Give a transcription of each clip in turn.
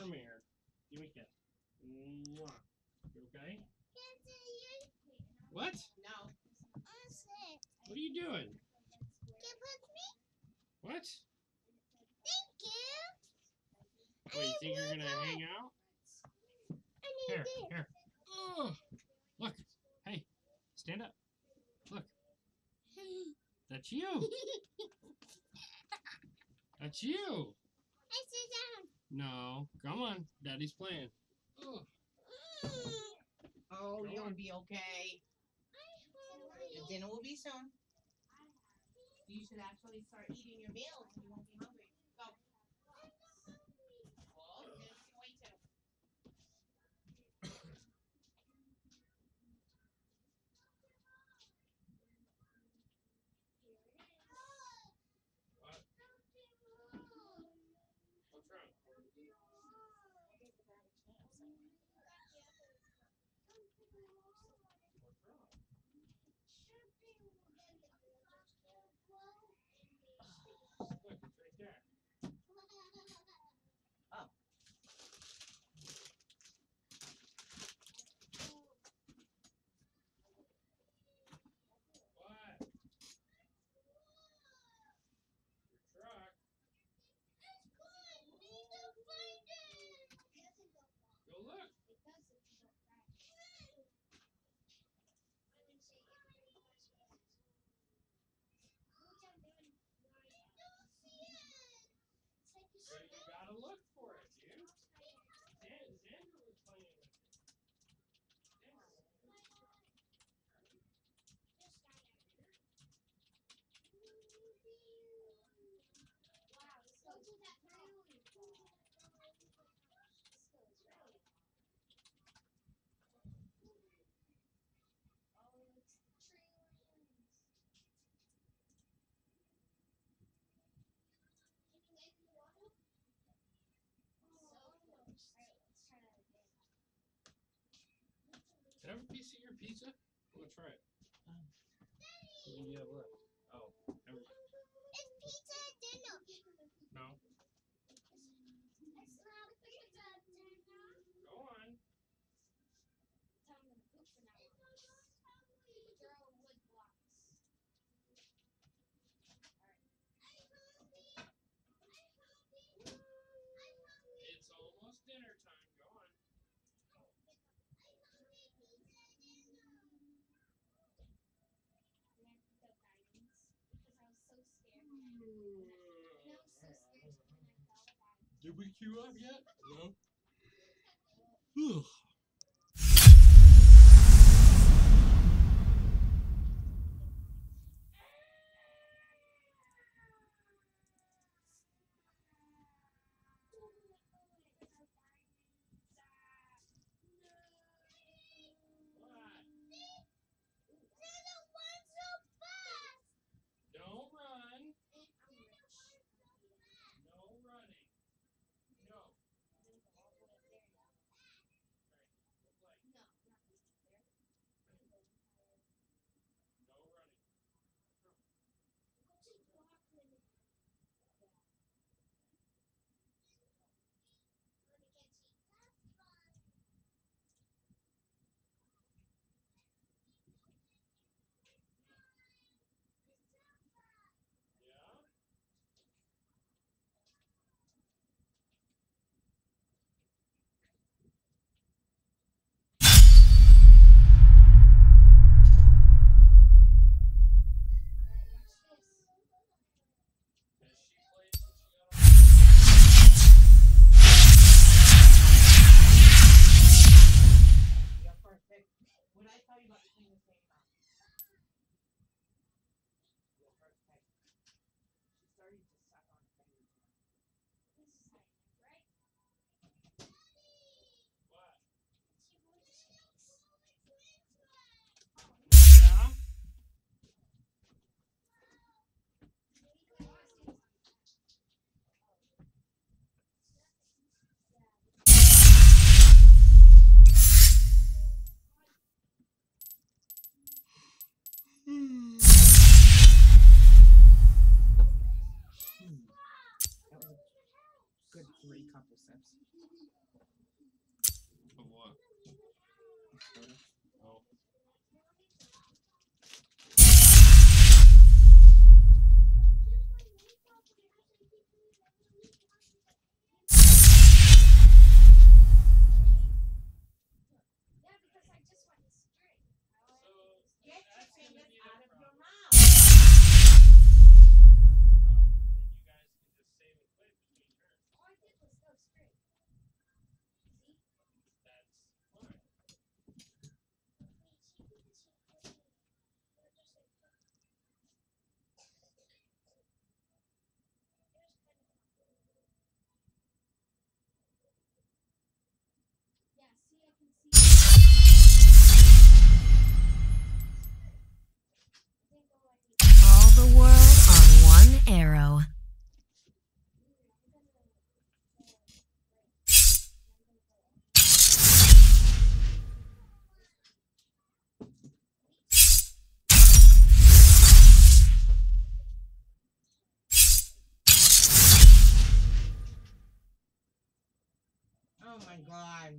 Come here. Give me a kiss. Mwah. You okay? What? No. What are you doing? What? What, you think you're gonna hang out? Here, here. Oh, look. Hey, stand up. Look. That's you. That's you. No, come on. Daddy's playing. Oh, Oh, Go you're on. gonna be okay. The dinner will be soon. You should actually start eating your meals. and You won't be hungry. Go. Oh, there's your way too. what's wrong? What's wrong? Look, it's right there. What? Your truck. Go look. So you gotta look for it, dude. Xan- Xander was playing with it. Xander, Can I have a piece of your pizza? I wanna try it. Um, uh, what do you have left? Oh, never mind. No. Go on. It's almost dinner time. Go on. Did we queue up yet? No. My god.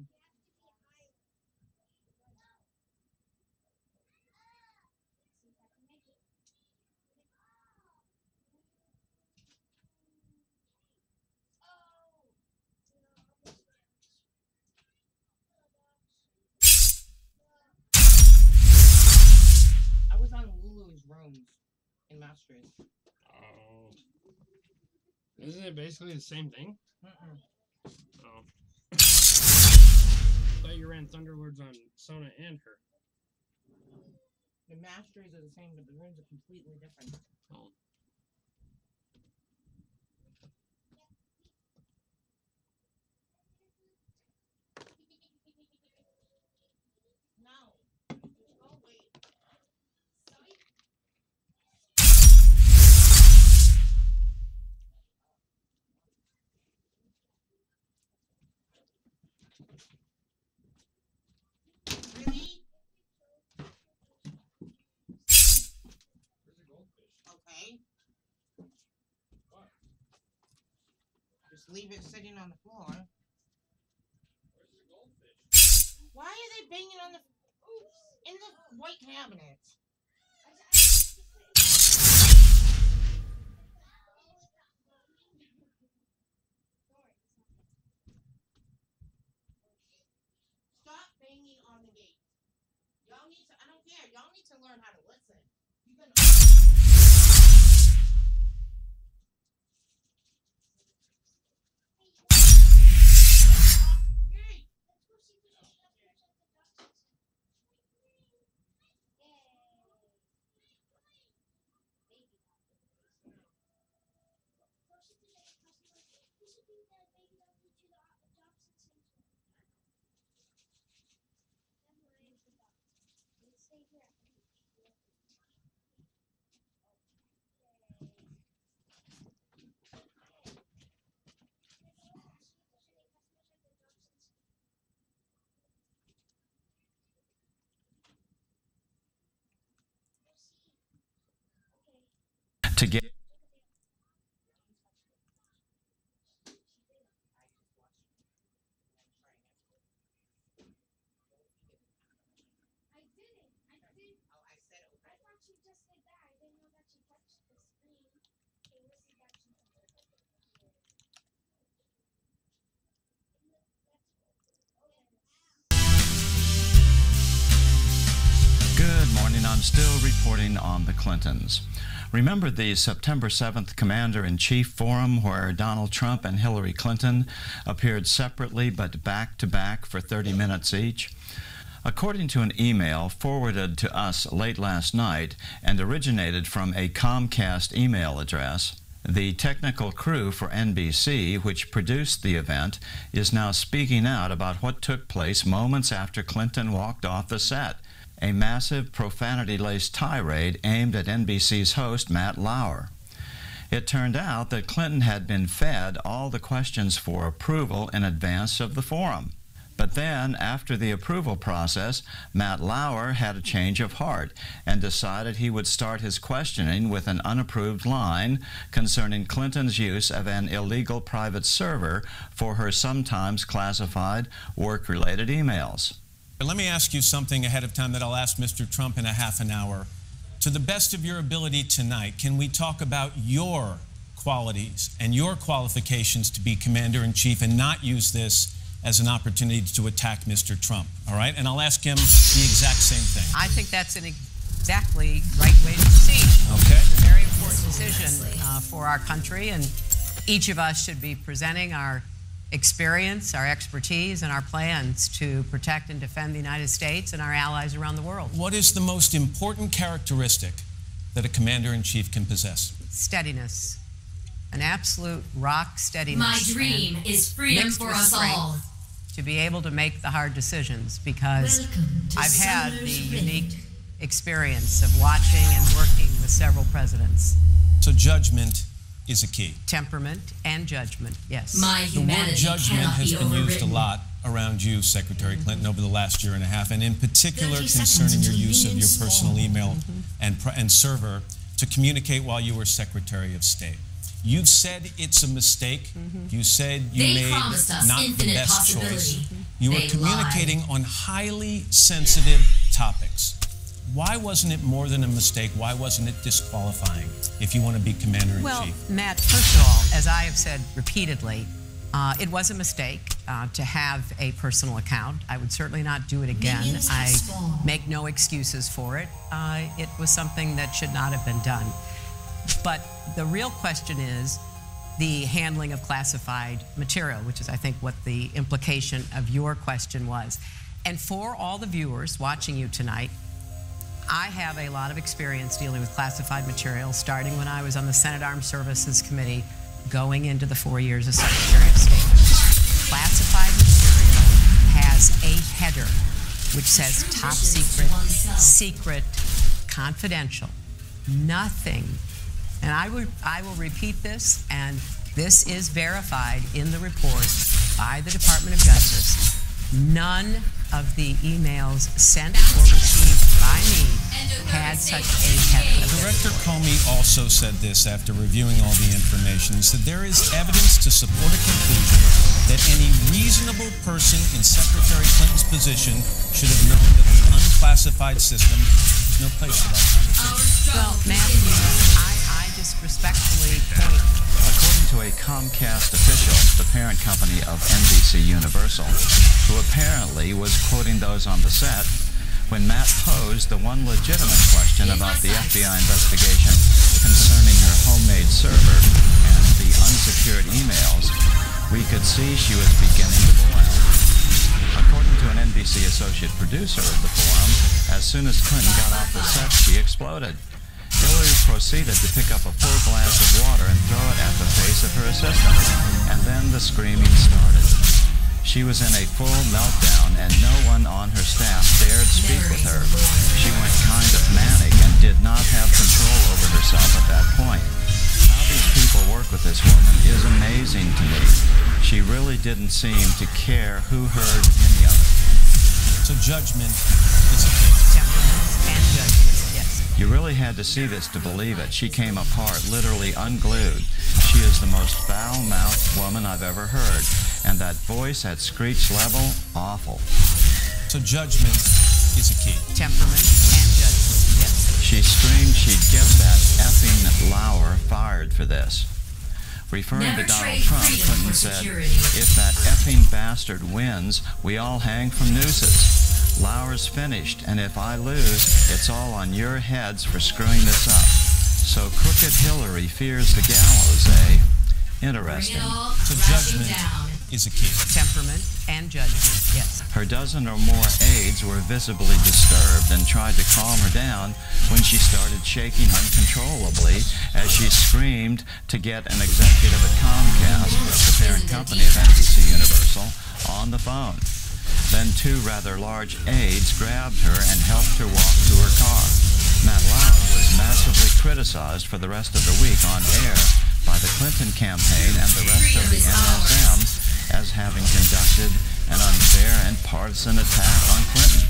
I was on Lulu's runes in Masters. Oh. Isn't it basically the same thing? Mm-mm. Oh. Thought you ran Thunderlords on Sona and her. The masteries are the same, but the runes are completely different. Oh. No. Just go wait. Really? Where's the goldfish? What? Just leave it sitting on the floor. Where's the goldfish? Why are they banging on the in the white cabinet? Stop banging on the gate. Y'all need to. I don't care. Y'all need to learn how to listen. To get I'm still reporting on the Clintons. Remember the September 7th Commander in Chief Forum where Donald Trump and Hillary Clinton appeared separately but back to back for 30 minutes each? According to an email forwarded to us late last night and originated from a Comcast email address, the technical crew for NBC, which produced the event, is now speaking out about what took place moments after Clinton walked off the set a massive profanity laced tirade aimed at NBC's host, Matt Lauer. It turned out that Clinton had been fed all the questions for approval in advance of the forum. But then, after the approval process, Matt Lauer had a change of heart and decided he would start his questioning with an unapproved line concerning Clinton's use of an illegal private server for her sometimes classified work related emails. Let me ask you something ahead of time that I'll ask Mr. Trump in a half an hour. To the best of your ability tonight, can we talk about your qualities and your qualifications to be commander in chief and not use this as an opportunity to attack Mr. Trump? All right? And I'll ask him the exact same thing. I think that's an exactly right way to proceed. Okay. It's a very important decision uh, for our country, and each of us should be presenting our experience, our expertise, and our plans to protect and defend the United States and our allies around the world. What is the most important characteristic that a commander in chief can possess? Steadiness. An absolute rock steadiness. My dream is freedom for us all. To be able to make the hard decisions because I've had the Summer's unique experience of watching and working with several presidents. So, judgment is a key. Temperament and judgment, yes. My The word judgment has be been used a lot around you, Secretary mm-hmm. Clinton, over the last year and a half, and in particular concerning your use of your personal small. email mm-hmm. and, pr- and server to communicate while you were Secretary of State. You've said it's a mistake. Mm-hmm. You said you They made not the best choice. possibility. You were They communicating on highly sensitive topics. Why wasn't it more than a mistake? Why wasn't it disqualifying if you want to be commander in Well, chief? Matt, first of all, as I have said repeatedly, uh, it was a mistake uh, to have a personal account. I would certainly not do it again. I make no excuses for it. Uh, it was something that should not have been done. But the real question is the handling of classified material, which is, I think, what the implication of your question was. And for all the viewers watching you tonight, I have a lot of experience dealing with classified material, starting when I was on the Senate Armed Services Committee, going into the four years as Secretary of State. Classified material has a header which says top secret, secret, confidential, nothing. And I will, I will repeat this, and this is verified in the report by the Department of Justice. None of the emails sent or received by me had such a header. Director Comey also said this after reviewing all the information. He said there is evidence to support a conclusion that any reasonable person in Secretary Clinton's position should have known that the unclassified system there's no place for that kind of thing. Well, Matthew, I, I just respectfully point According to a Comcast official, the parent company of NBC Universal, who apparently was quoting those on the set, when Matt posed the one legitimate question about the FBI investigation concerning her homemade server and the unsecured emails, we could see she was beginning to boil. According to an NBC associate producer of the forum, as soon as Clinton got off the set, she exploded. Hillary proceeded to pick up a full glass of water and throw it at the face of her assistant, and then the screaming started. She was in a full meltdown, and no one on her staff dared speak with her. She went kind of manic and did not have control over herself at that point. How these people work with this woman is amazing to me. She really didn't seem to care who heard any of it. So judgment is a key. temperament and judgment, yes. You really had to see this to believe it. She came apart, literally unglued. She is the most foul-mouthed woman I've ever heard. And that voice at screech level, awful. So judgment is a key. Temperament and judgment, yes. She screamed she'd get that effing Lauer fired for this. Referring Never to Donald Trump, Clinton said, security. if that effing bastard wins, we all hang from nooses. Lauer's finished, and if I lose, it's all on your heads for screwing this up. So crooked Hillary fears the gallows, eh? Interesting. it So judgment down. is a key. Temperament and judgment, yes. Her dozen or more aides were visibly disturbed and tried to calm her down when she started shaking uncontrollably as she screamed to get an executive at Comcast, the parent company of NBC Universal, on the phone. Then two rather large aides grabbed her and helped her walk to her car. Matt Lauer was massively criticized for the rest of the week on air by the Clinton campaign and the rest of the MSM as having conducted an unfair and partisan attack on Clinton.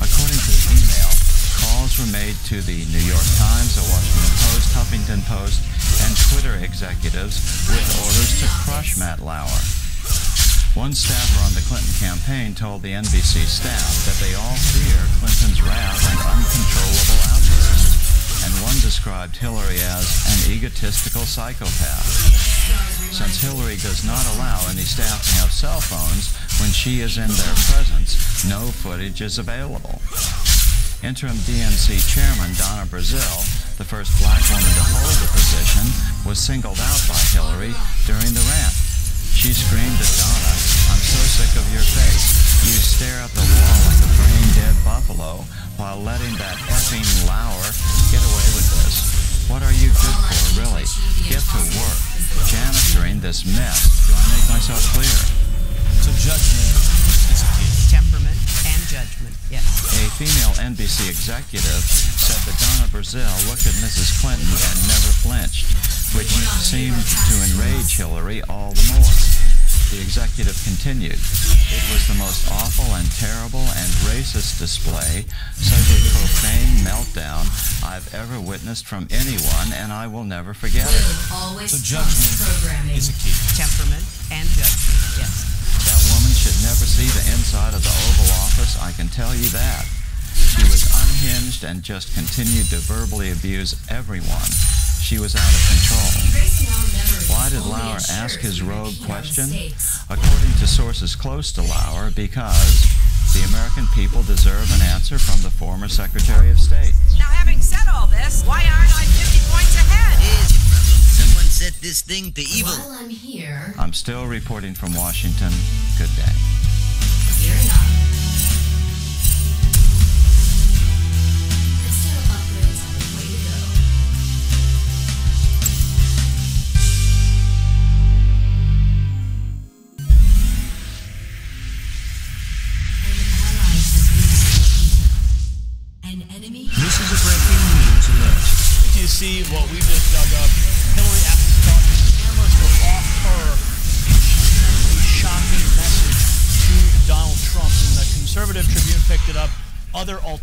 According to email, calls were made to the New York Times, the Washington Post, Huffington Post, and Twitter executives with orders to crush Matt Lauer. One staffer on the Clinton campaign told the NBC staff that they all fear Clinton's wrath and uncontrollable outbursts, and one described Hillary as an egotistical psychopath. Since Hillary does not allow any staff to have cell phones when she is in their presence, no footage is available. Interim DNC chairman Donna Brazile, the first black woman to hold the position, was singled out by Hillary during the rant. She screamed at Donna, so sick of your face. You stare at the wall like a brain-dead buffalo while letting that effing Lauer get away with this. What are you good for, really? Get to work. Janitoring this mess. Do I make myself clear? So judgment is a key. Temperament and judgment, yes. A female NBC executive said that Donna Brazile looked at Mrs. Clinton and never flinched, which seemed to enrage Hillary all the more. The executive continued, It was the most awful and terrible and racist display, such a profane meltdown I've ever witnessed from anyone, and I will never forget it. So judgment is a key. Temperament and judgment, yes. That woman should never see the inside of the Oval Office, I can tell you that. She was unhinged and just continued to verbally abuse everyone. She was out of control. Why did Lauer ask his rogue question? According to sources close to Lauer, because the American people deserve an answer from the former Secretary of State. Now, having said all this, why aren't I 50 points ahead? Here's your problem. Someone set this thing to evil. While I'm here, I'm still reporting from Washington. Good day.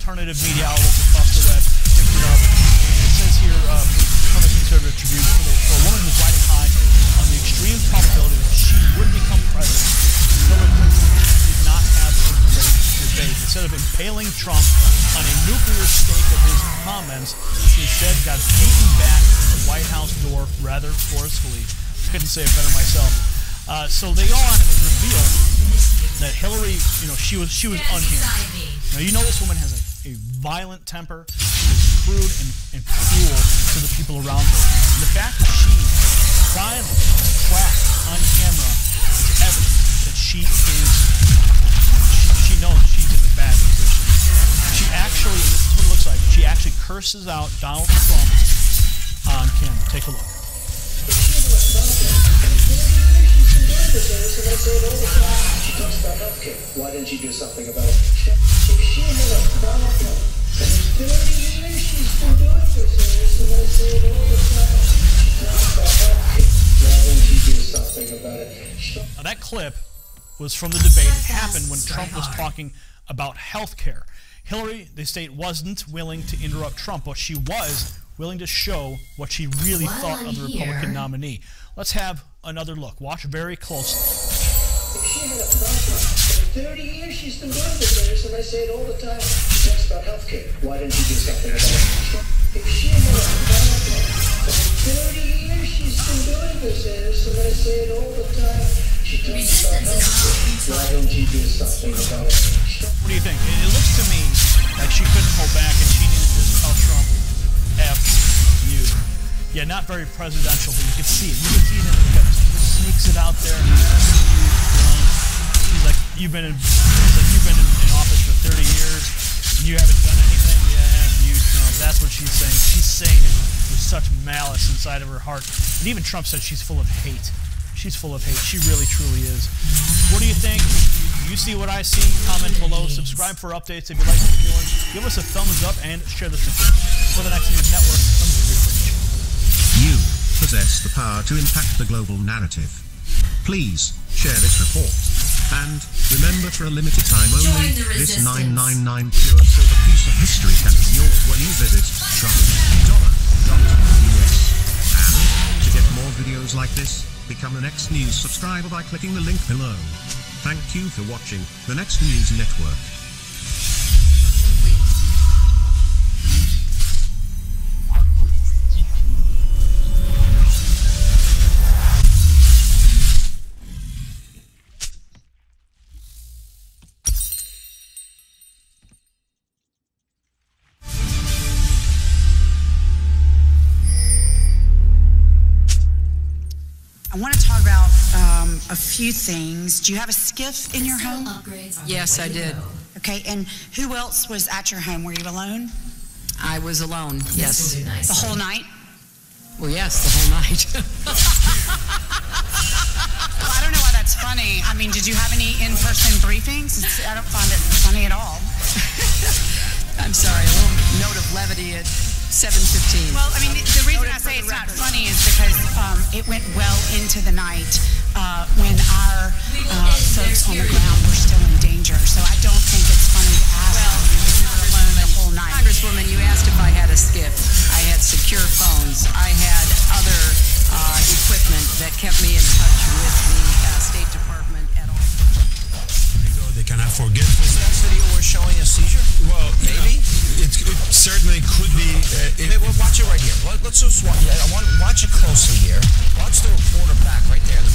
Alternative media outlets across the web picked it up. And it says here uh, from the Conservative Tribune, for, the, for a woman who's riding high on the extreme probability that she would become president, Hillary Clinton did not have a great debate. Instead of impaling Trump on a nuclear stake of his comments, she instead got beaten back at the White House door rather forcefully. Couldn't say it better myself. Uh, so they go on and they reveal that Hillary, you know, she was she was unhinged. Now you know this woman has a, a violent temper. She is crude and, and cruel to the people around her. And the fact that she finally cracked on camera is evidence that she is she knows she's in a bad position. She actually, this is what it looks like. She actually curses out Donald Trump on camera. Take a look. Why didn't you do something about it? If she had a problem, for 30 years she's been doing this, and I say it all the time. She talks about healthcare. Why didn't you do something about it? She Now, that clip was from the debate. that happened when Trump was talking about health care. Hillary, they state, wasn't willing to interrupt Trump, but she was willing to show what she really While thought of the Republican here- nominee. Let's have another look. Watch very closely. If she had a problem, for 30 years she's been doing this, and I say it all the time. She talks about healthcare. Why didn't you do something about it? If she had a problem, for 30 years she's been doing this, and I say it all the time. She talks about healthcare. Why don't you do something about it? What do you think? It, it looks to me like she couldn't hold back and she needed to just tell Trump, F you. Yeah, not very presidential, but you can see it. You can see it in the clips. Just sneaks it out there. He's like, you've been in, he's like, you've been in, in office for 30 years, and you haven't done anything. Yeah, F you, Trump. That's what she's saying. She's saying it with such malice inside of her heart. And even Trump said she's full of hate. She's full of hate. She really, truly is. What do you think? You see what I see? Comment below. Subscribe for updates if you like what you're doing. Give us a thumbs up and share this with For the Next News Network, You possess the power to impact the global narrative. Please share this report. And remember for a limited time only, this 999 pure silver piece of history can be yours when you visit trump.us. And to get more videos like this, become the Next News subscriber by clicking the link below. Thank you for watching the Next News Network. Few things. Do you have a SCIF in your home? Yes, I did. Okay, and who else was at your home? Were you alone? I was alone, yes. The whole night? Well, yes, the whole night. Well, I don't know why that's funny. I mean, did you have any in-person briefings? It's, I don't find it funny at all. I'm sorry, a little note of levity at 7.15. Well, I mean, the, reason I say it's not funny is because um, it went well into the night uh, when our uh, folks on the ground here. Let, us watch. I want watch it closely here. Watch the reporter back right there. The,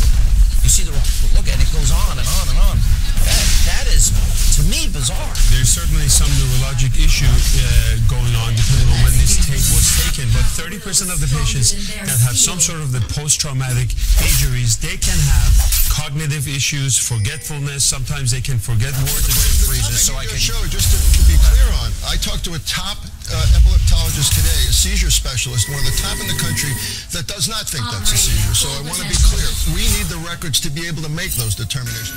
you see the look, and it goes on and on and on. That, that is, to me, bizarre. There's certainly some neurologic issue uh, going on depending on when this tape was taken. But 30% of the patients that have some sort of the post-traumatic injuries, they can have cognitive issues, forgetfulness. Sometimes they can forget more than freezes. So I can. Show, just to, to be clear on, I talked to a top uh, epileptologist today, a seizure specialist, one of the top in the country, that does not think that's a seizure. So I want to be clear. We need the records to be able to make those determinations.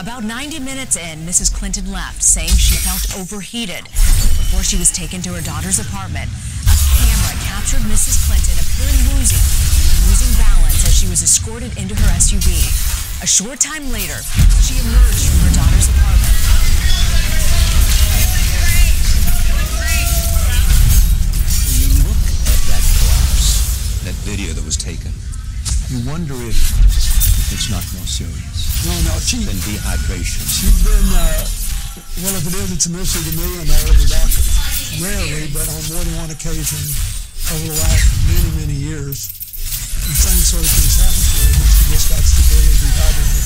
About 90 minutes in, Mrs. Clinton left, saying she felt overheated. Before she was taken to her daughter's apartment, a camera captured Mrs. Clinton appearing woozy losing balance as she was escorted into her SUV. A short time later, she emerged from her daughter's apartment. Video that was taken, you wonder if, if it's not more serious No, no, she, than dehydration. she's been, uh, well, if it is, it's a mystery to me and all of the doctors. Rarely, but on more than one occasion over the last many, many years, the same sort of things happen to her. She just got severely dehydrated.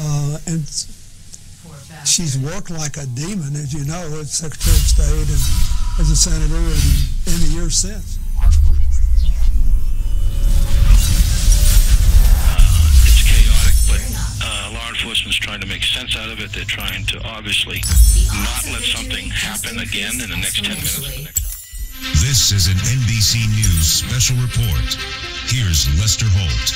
Uh, and she's worked like a demon, as you know, as Secretary of State and as a senator and in the years since. Enforcement's trying to make sense out of it. They're trying to obviously not let something happen again in the next 10 minutes. This is an NBC News special report. Here's Lester Holt.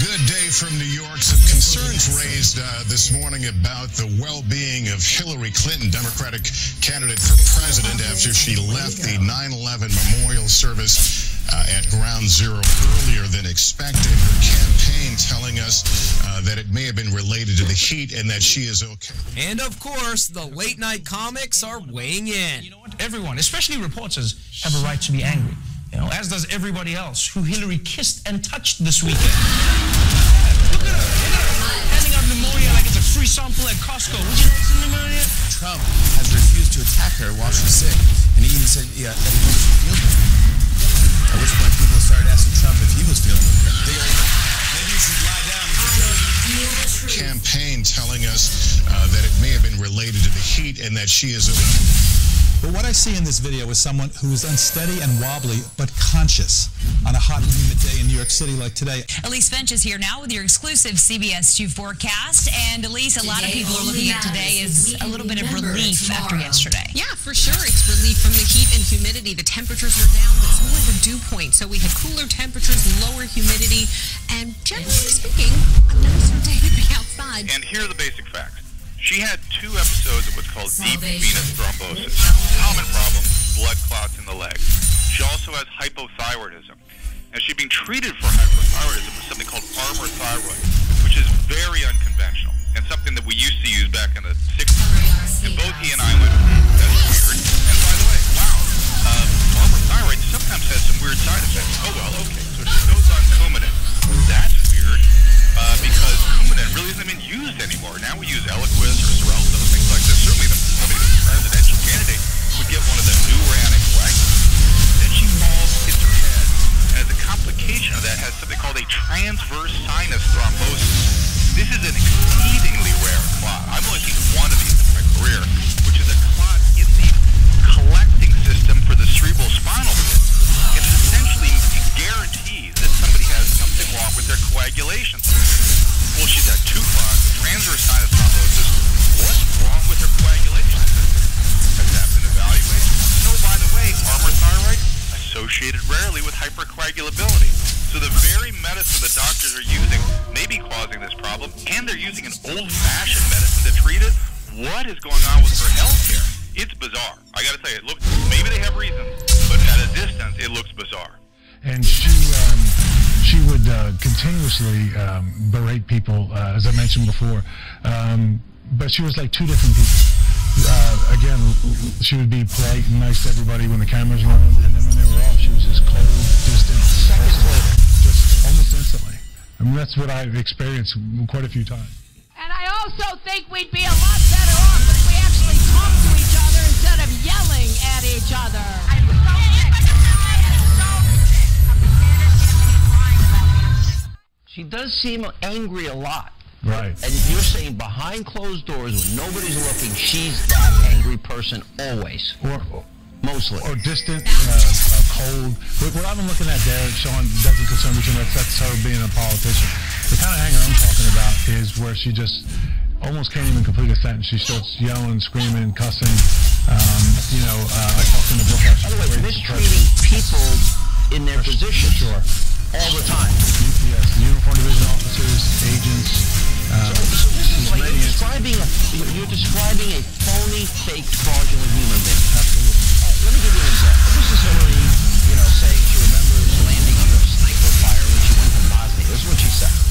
Good day from New York. Some concerns raised uh, this morning about the well-being of Hillary Clinton, Democratic candidate for president, after she left the 9/11 memorial service uh, at Ground Zero earlier than expected. Her campaign telling us uh, that it may have been related to the heat and that she is okay. And of course, the late night comics are weighing in. You know what? Everyone, especially reporters, have a right to be angry. You know, as does everybody else who Hillary kissed and touched this weekend. Look at her, look at her, handing out pneumonia like it's a free sample at Costco. Would you like some pneumonia? Trump has refused to attack her while she's sick, and he even said yeah, that he hopes she feels better. At which point people started asking Trump if he was feeling okay. Campaign telling us uh, that it may have been related to the heat and that she is. But what I see in this video is someone who is unsteady and wobbly, but conscious on a hot humid day in New York City like today. Elise Finch is here now with your exclusive CBS 2 forecast. And Elise, a lot of people are looking at today matters as a little bit of remember relief after yesterday. Yeah, for sure. It's relief from the heat and humidity. The temperatures were down, but so were the dew point. So we had cooler temperatures, lower humidity, and generally speaking, a nicer day to be outside. And here are the basic facts. She had two episodes of what's called deep venous thrombosis, common problem, blood clots in the leg. She also has hypothyroidism. And she's being treated for hypothyroidism with something called Armour Thyroid, which is very unconventional and something that we used to use back in the 60s. And both he and I went, hmm, that's weird. And by the way, wow, um, Armour Thyroid sometimes has some weird side effects. Oh, well, okay. So she goes on Coumadin. That's weird before. Now we use Eliquis or Xarelto, things like this. Certainly, the, presidential candidate would get one of the newer anticoagulants. Then she falls, hits her head, and as a complication of that, has something called a transverse sinus thrombosis. This is an exceedingly rare clot. I've only seen one of these in my career, which is a clot in the collecting system for the cerebral spinal fluid. It essentially guarantees that somebody has wrong with their coagulation. Well, she's had two clots, transverse sinus thrombosis. What's wrong with her coagulation? Has that been evaluated? No, by the way, Armour Thyroid associated rarely with hypercoagulability. So the very medicine the doctors are using may be causing this problem, and they're using an old-fashioned medicine to treat it. What is going on with her health care? It's bizarre. I got tell you, it looks maybe they have reasons, but at a distance, it looks bizarre. and she um, she would uh, continuously um, berate people, uh, as I mentioned before. Um, but she was like two different people. Uh, again, she would be polite and nice to everybody when the cameras were on, and then when they were off, she was this cold, distant, just almost instantly. I mean, that's what I've experienced quite a few times. And I also think we'd be a lot better off if we actually talked to each other instead of yelling at each other. She does seem angry a lot. Right. And you're saying behind closed doors when nobody's looking, she's that angry person always. Or, Mostly. Or distant, uh, uh, cold. What, what I've been looking at there, Sean, doesn't concern me too much. That's her being a politician. The kind of anger I'm talking about is where she just almost can't even complete a sentence. She starts yelling, screaming, cussing. Um, you know, uh, I talked in the book By the way, mistreating people in their position. Sure. All the time. Yes, uniform division officers, agents. Um, So, so this is like you're describing a you're- describing a phony, faked, fraudulent human being. Absolutely. let me give you an example. This is Hillary, you know, saying she remembers landing under sniper fire when she went to Bosnia. This is what she said.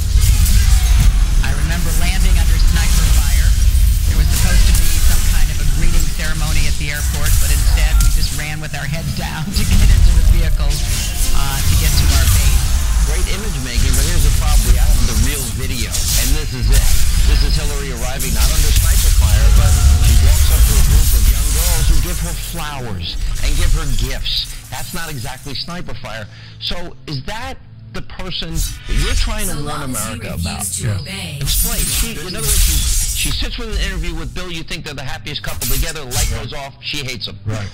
Arriving not under sniper fire, but she walks up to a group of young girls who give her flowers and give her gifts. That's not exactly sniper fire. So is that the person that you're trying to So warn long as you America about? to Yes. obey. Explain. She, in other words, she, she sits with an interview with Bill. You think they're the happiest couple together. The light goes off. She hates him. Right.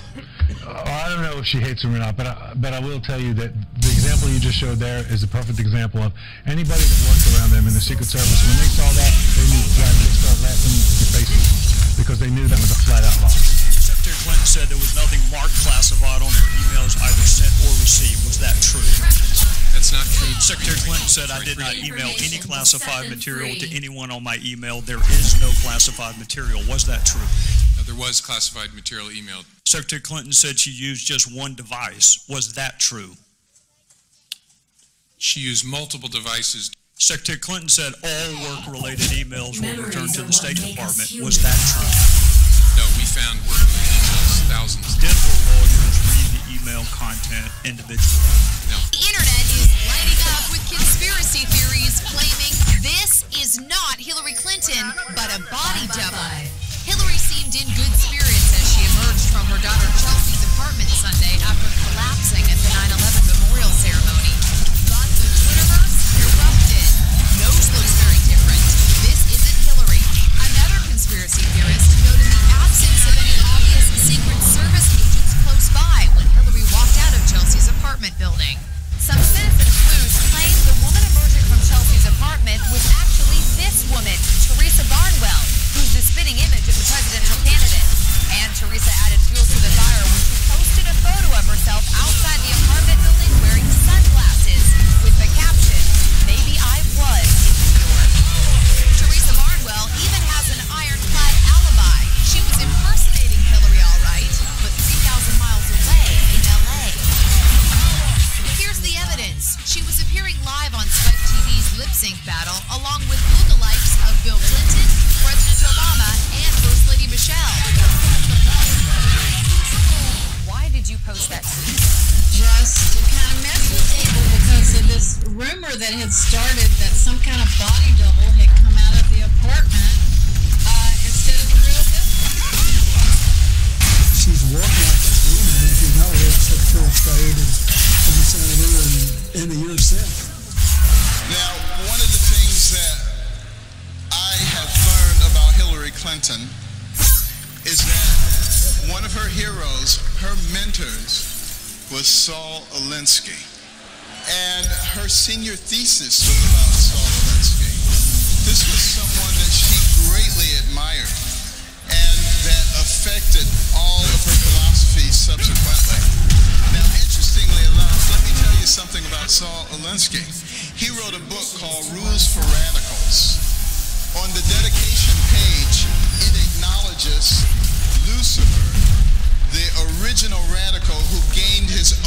Uh, I don't know if she hates him or not, but I, but I will tell you that the example you just showed there is a perfect example of anybody that worked around them in the Secret Service. When they saw that, they knew yeah, they started laughing in their faces because they knew that was a flat out lie. Secretary Clinton said there was nothing marked classified on her emails either sent or received. Was that true? That's not true. Secretary Clinton said I did not email any classified material to anyone on my email. There is no classified material. Was that true? No, there was classified material emailed. Secretary Clinton said she used just one device. Was that true? She used multiple devices. Secretary Clinton said all work-related emails were returned to the State Department. Was that true? No, we found work-related emails, thousands. Did her lawyers read the email content individually? No. The internet is lighting up with conspiracy theories claiming this is not Hillary Clinton, but a body double. Hillary seemed in good spirits as she emerged from her daughter Chelsea's apartment Sunday after collapsing at the 9-11 memorial ceremony. But the Twitterverse erupted. Nose looks very different. Apartment building. Some citizen sleuths claim Alinsky. And her senior thesis was about Saul Alinsky. This was someone that she greatly admired and that affected all of her philosophies subsequently. Now, interestingly enough, let me tell you something about Saul Alinsky. He wrote a book called Rules for Radicals. On the dedication page, it acknowledges Lucifer, the original radical who gained his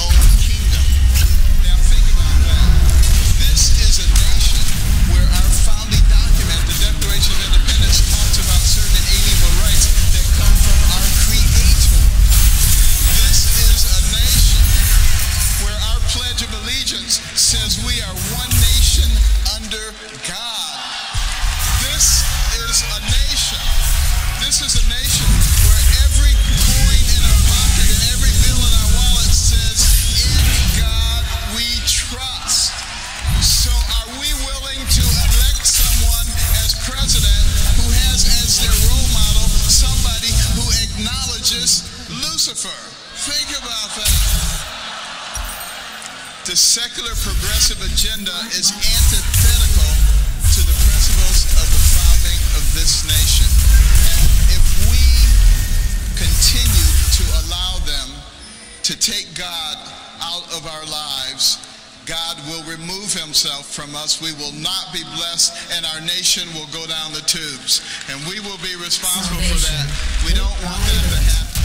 Lucifer? Think about that. The secular progressive agenda is antithetical to the principles of the founding of this nation. And if we continue to allow them to take God out of our lives, God will remove himself from us. We will not be blessed, and our nation will go down the tubes. And we will be responsible for that. We don't want that to happen.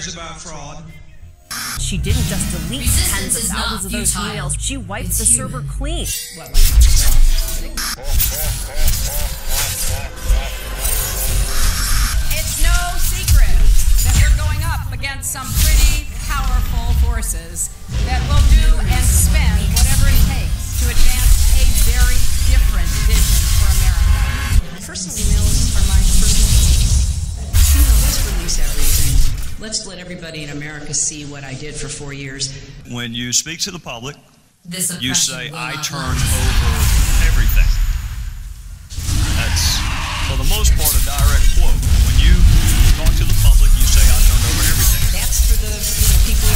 Stories about fraud. She didn't just delete Resistance tens of thousands of those emails. She wiped the server clean. It's no secret that we're going up against some pretty powerful forces that will do and spend whatever it takes to advance a very different vision for America. Personal emails are Let's let everybody in America see what I did for four years. When you speak to the public, This you say, I turn last." over everything. That's, for the most part, a direct quote. When you talk to the public, you say, I turned over everything. That's for the you know, people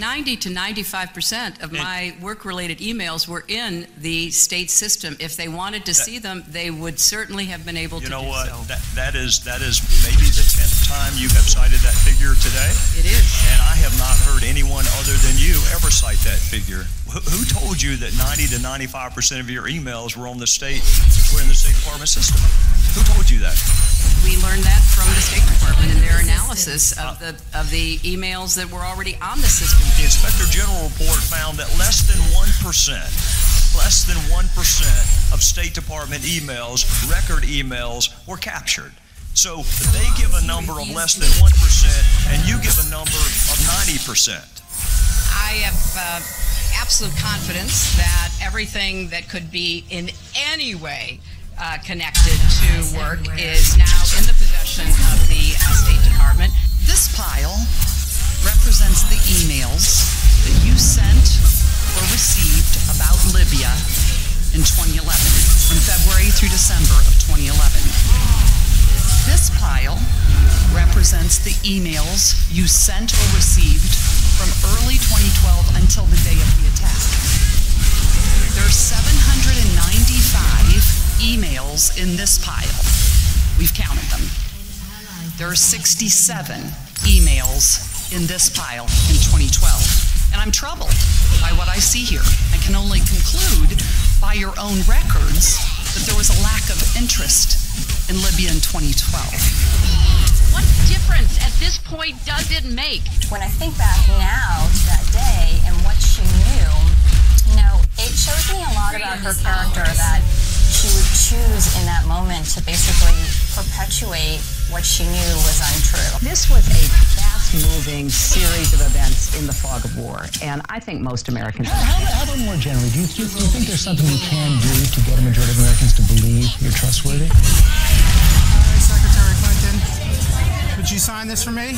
90 to 95 percent of mm. my work-related emails were in the state system. If they wanted to That- see them, they would certainly have been able to. You know do what? so. That, that is that is maybe the tenth time you have cited that figure today. It is. And I have not heard anyone other than you ever cite that figure. Who, who told you that 90 to 95 percent of your emails were on the state were in the State Department system? Who told you that? We learned that from the State Department in their analysis of the of the emails that were already on the system. The Inspector General report found that less than 1%, less than 1% of State Department emails, record emails, were captured. So they give a number of less than 1%, and you give a number of 90%. I have uh, absolute confidence that everything that could be in any way uh, connected to work is now in the possession of the uh, State Department. This pile represents the emails that you sent or received about Libya in 2011, from February through December of 2011. This pile represents the emails you sent or received from early 2012 until the day of the attack. There are 795 emails in this pile. We've counted them. There are 67 emails in this pile in 2012. And I'm troubled by what I see here. I can only conclude by your own records that there was a lack of interest in Libya in 2012. What difference at this point does it make? When I think back now to that day and what she knew, you know, it shows me a lot about her character that she would choose in that moment to basically perpetuate what she knew was untrue. This was a fast-moving series of events in the fog of war, and I think most Americans. How, how, how about more generally? Do you, do you think there's something you can do to get a majority of Americans to believe you're trustworthy? Secretary Clinton, would you sign this for me?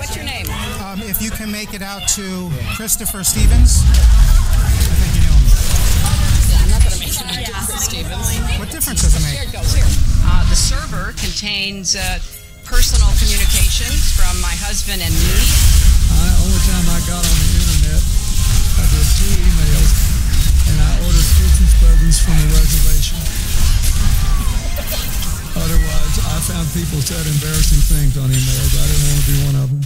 What's your name? Um, if you can make it out to Christopher Stevens. I'm not going to mention Christopher Stevens. What difference does it make? Here it goes. Here. Uh, the server contains uh, personal communications from my husband and me. Uh, only time I got on the internet, I did two emails, and I ordered Christmas presents from the reservation. Otherwise, I found people said embarrassing things on emails. I didn't want to be one of them.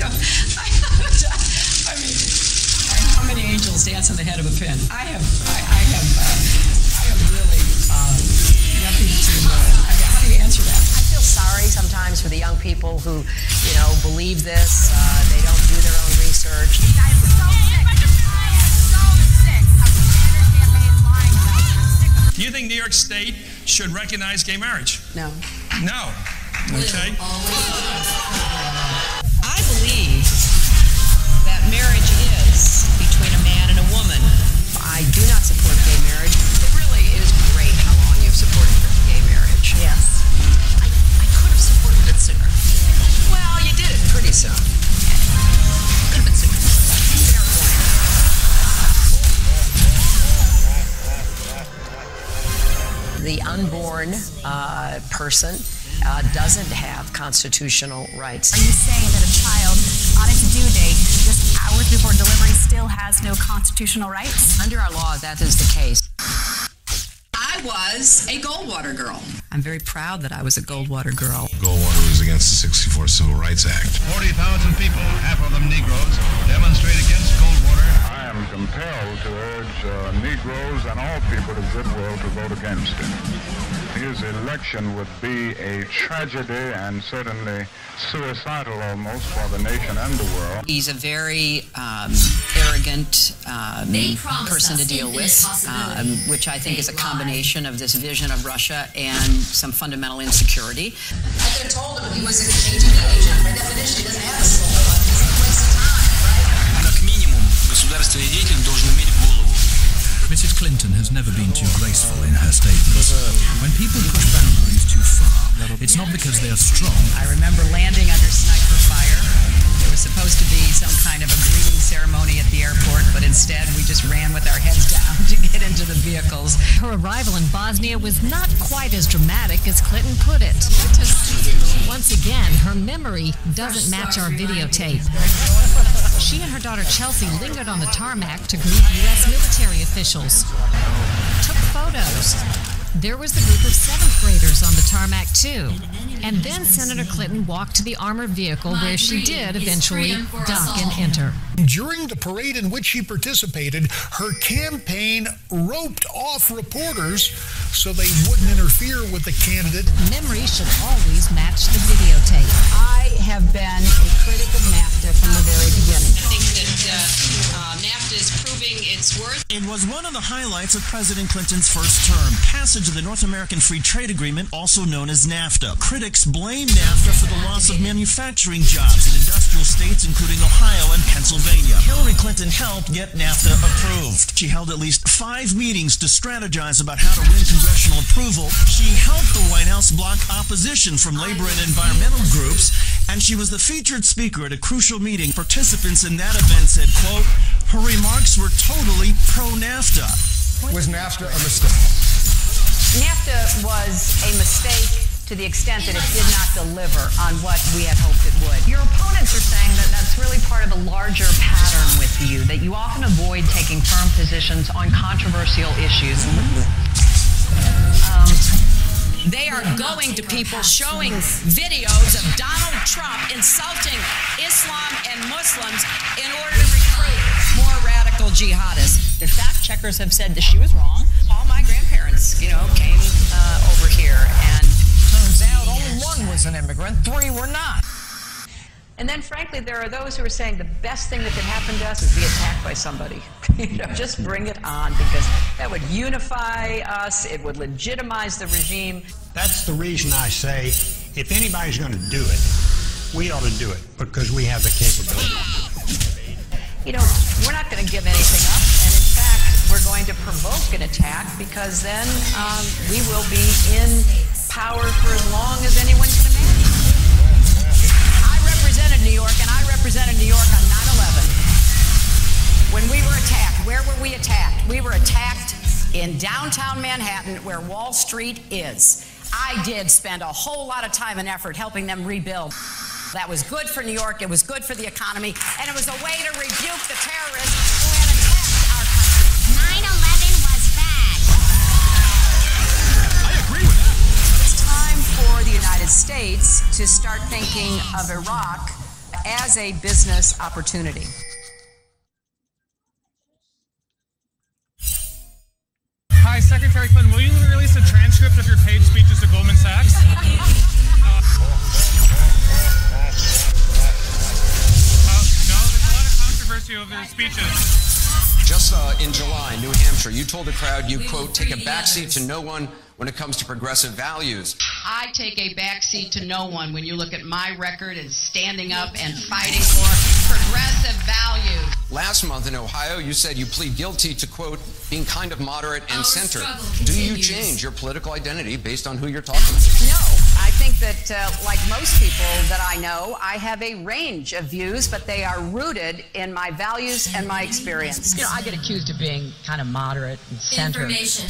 I mean, how many angels dance on the head of a pin? I have, I, I have, uh, I have really uh, nothing to. Uh, I mean, how do you answer that? I feel sorry sometimes for the young people who, you know, believe this. Uh, they don't do their own research. Do you think New York State should recognize gay marriage? No. No. Okay. I do not support gay marriage. It really is great how long you've supported gay marriage. Yes. I, I could have supported it sooner. Well, you did it pretty soon. Could have been sooner. Fair point. The unborn uh, person uh, doesn't have constitutional rights. Are you saying that a child on its due date, just hours before delivery, still has no constitutional rights? Under our law, that is the case. I was a Goldwater girl. I'm very proud that I was a Goldwater girl. Goldwater was against the 64 Civil Rights Act. 40,000 people, half of them Negroes, demonstrate against Goldwater. I am compelled to urge uh, Negroes and all people of goodwill to vote against him. His election would be a tragedy and certainly suicidal almost for the nation and the world. He's a very um, arrogant um, person to deal with, um, which I think is a combination of this vision of Russia and some fundamental insecurity. I could have told him he was a KGB agent. By definition, he doesn't have a soul. Mrs. Clinton has never been too graceful in her statements. When people push boundaries too far, it's not because they are strong. I remember landing under sniper fire. There was supposed to be some kind of a greeting ceremony at the airport, but instead we just ran with our heads down to get into the vehicles. Her arrival in Bosnia was not quite as dramatic as Clinton put it. Once again, her memory doesn't match our videotape. She and her daughter Chelsea lingered on the tarmac to greet U.S. military officials, took photos. There was the group of seventh graders on the tarmac, too. And then Senator Clinton walked to the armored vehicle where she did eventually dock and enter. During the parade in which she participated, her campaign roped off reporters so they wouldn't interfere with the candidate. Memory should always match the videotape. I have been a critic of NAFTA from the very beginning. I think that uh, uh, NAFTA is proving its worth. It was one of the highlights of President Clinton's first term, passage of the North American Free Trade Agreement, also known as NAFTA. Critics blame NAFTA for the loss of manufacturing jobs in industrial states, including Ohio and Pennsylvania. Hillary Clinton helped get NAFTA approved. She held at least five meetings to strategize about how to win congressional approval. She helped the White House block opposition from labor and environmental groups, and she was the featured speaker at a crucial meeting. Participants in that event said, quote, her remarks were totally pro-NAFTA. Was NAFTA a mistake? NAFTA was a mistake to the extent that it did not deliver on what we had hoped it would. Your opponents are saying that that's really part of a larger pattern with you, that you often avoid taking firm positions on controversial issues. Um, they are going to people showing videos of Donald Trump insulting Islam and Muslims in order to recruit more radical jihadists. The fact checkers have said that she was wrong. All my grandparents, you know, came uh, over here, and turns out only one was an immigrant, three were not. And then, frankly, there are those who are saying the best thing that could happen to us is be attacked by somebody. you know, just bring it on because that would unify us, it would legitimize the regime. That's the reason I say if anybody's going to do it, we ought to do it because we have the capability. You know, we're not going to give anything up, and in fact, we're going to provoke an attack because then um, we will be in power for as long as anyone can imagine. I represented New York, and I represented New York on 9 11. When we were attacked, where were we attacked? We were attacked in downtown Manhattan, where Wall Street is. I did spend a whole lot of time and effort helping them rebuild. That was good for New York, it was good for the economy, and it was a way to rebuke the terrorists States to start thinking of Iraq as a business opportunity. Hi, Secretary Clinton. Will you release a transcript of your paid speeches to Goldman Sachs? over speeches. Just uh, in July, New Hampshire, you told the crowd you, quote, take a backseat to no one when it comes to progressive values. I take a backseat to no one when you look at my record and standing up and fighting for progressive values. Last month in Ohio, you said you plead guilty to, quote, being kind of moderate and center. Do you change your political identity based on who you're talking to? No. I think that, uh, like most people that I know, I have a range of views, but they are rooted in my values and my experience. You know, I get accused of being kind of moderate and center. Information.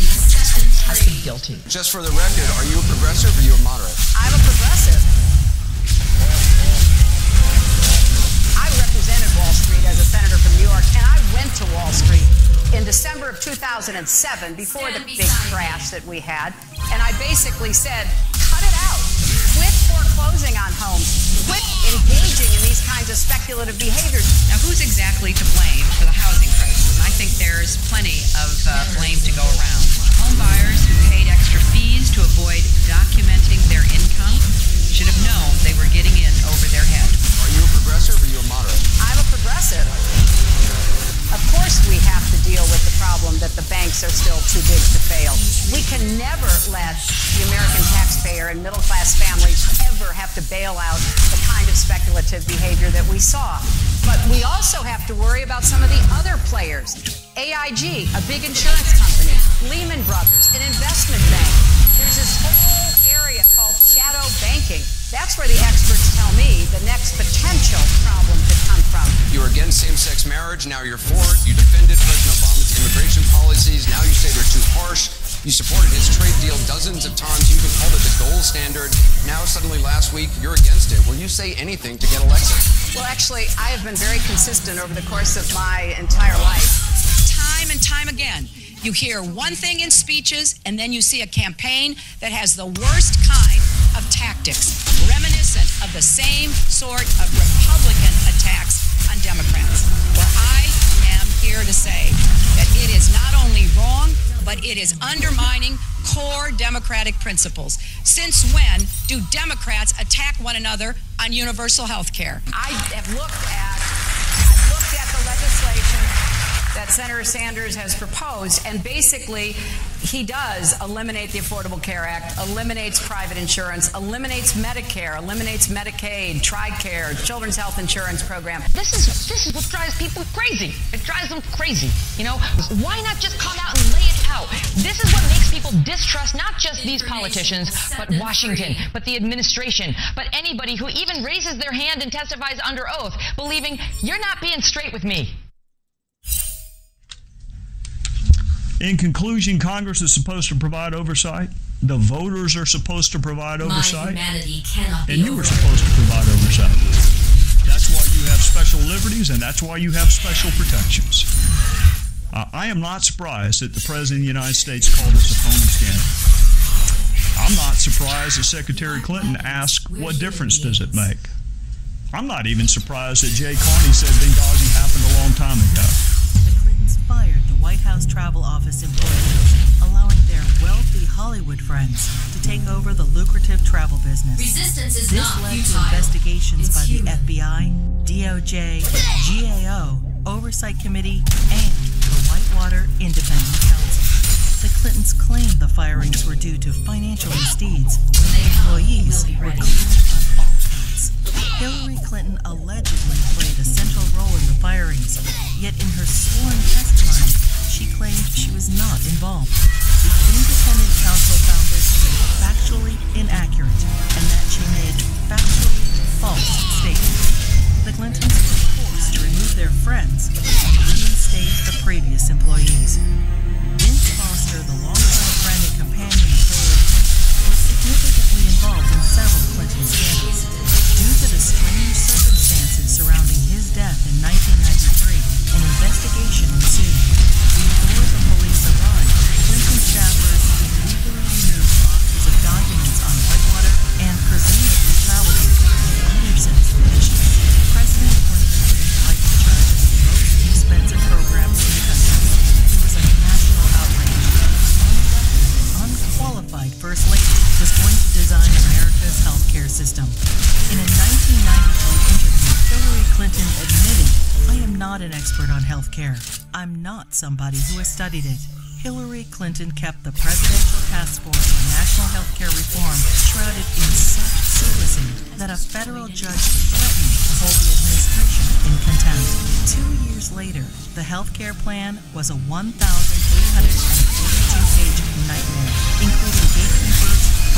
I plead guilty. Just for the record, are you a progressive or are you a moderate? I'm a progressive. I represented Wall Street as a senator from New York, and I went to Wall Street in December of 2007, before the big crash that we had, and I basically said, cut it out. Quit foreclosing on homes. Quit engaging in these kinds of speculative behaviors. Now, who's exactly to blame for the housing crisis? I think there's plenty of uh, blame to go around. Home buyers who paid extra fees to avoid documenting their income should have known they were getting in over their head. Are you a progressive or are you a moderate? I'm a progressive. Of course, we have to deal with the problem that the banks are still too big to fail. We can never let the American taxpayer and middle class families ever have to bail out the kind of speculative behavior that we saw. But we also have to worry about some of the other players. AIG, a big insurance company, Lehman Brothers, an investment bank. There's this whole area called shadow banking. That's where the experts tell me the next potential problem could come from. You were against same-sex marriage, now you're for it. You defended President Obama's immigration policies, now you say they're too harsh. You supported his trade deal dozens of times. You even called it the gold standard. Now, suddenly last week, you're against it. Will you say anything to get elected? Well, actually, I have been very consistent over the course of my entire life. Time and time again, you hear one thing in speeches, and then you see a campaign that has the worst kind of tactics, reminiscent of the same sort of Republican attacks on Democrats. Well, I am here to say that it is not only wrong, but it is undermining core democratic principles. Since when do Democrats attack one another on universal health care? I have looked at I've looked at the legislation that Senator Sanders has proposed, and basically, he does eliminate the Affordable Care Act, eliminates private insurance, eliminates Medicare, eliminates Medicaid, TRICARE, Children's Health Insurance Program. This is this is what drives people crazy. It drives them crazy. You know, why not just come out and lay it out? This is what makes people distrust not just these politicians, but Washington, but the administration, but anybody who even raises their hand and testifies under oath, believing you're not being straight with me. In conclusion, Congress is supposed to provide oversight. The voters are supposed to provide oversight. humanity cannot be and you were supposed to provide oversight. That's why you have special liberties and that's why you have special protections. Uh, I am not surprised that the President of the United States called this a phony scandal. I'm not surprised that Secretary Clinton asked, what difference does it make? I'm not even surprised that Jay Carney said Benghazi happened a long time ago. The the White House travel office employees, allowing their wealthy Hollywood friends to take over the lucrative travel business. Resistance is this not led futile. to investigations It's by human. the FBI, DOJ, GAO, Oversight Committee, and the Whitewater Independent Counsel. The Clintons claimed the firings were due to financial misdeeds when employees were cleared on all counts. Hillary Clinton allegedly played a central role in the firings, yet in her sworn testimony, she claimed she was not involved. The independent counsel found this to be factually inaccurate and that she made factually false statements. The Clintons were forced to remove their friends and reinstate the previous employees. Vince Foster, the longtime friend and companion of Hillary Clinton, was significantly involved in several Clinton scandals. Due to the strange circumstances surrounding his death in 1993, an investigation ensued. Before the police arrived, Clinton staffers healthcare. I'm not somebody who has studied it. Hillary Clinton kept the Presidential Task Force on National Healthcare Reform shrouded in such secrecy that a federal judge threatened to hold the administration in contempt. Two years later, the healthcare plan was a 1,342-page nightmare, including gatekeepers,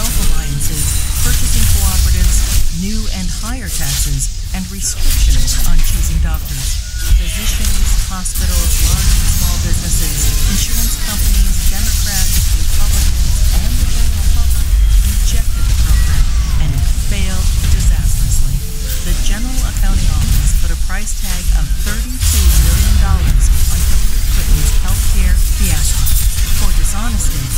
health alliances, purchasing cooperatives, new and higher taxes, and restrictions on choosing doctors. Physicians, hospitals, large and small businesses, insurance companies, Democrats, Republicans, and the general public rejected the program, and it failed disastrously. The General Accounting Office put a price tag of $32 million on Hillary Clinton's healthcare fiasco. For dishonesty,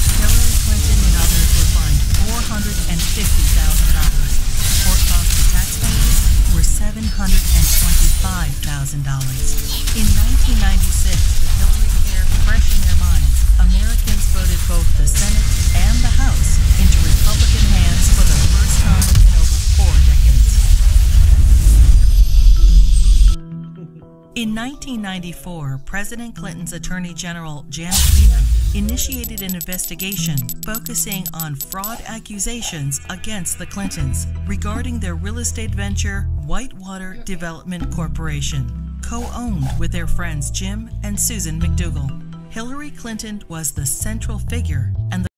In 1994, President Clinton's Attorney General Janet Reno initiated an investigation focusing on fraud accusations against the Clintons regarding their real estate venture, Whitewater Development Corporation, co owned with their friends Jim and Susan McDougal. Hillary Clinton was the central figure and the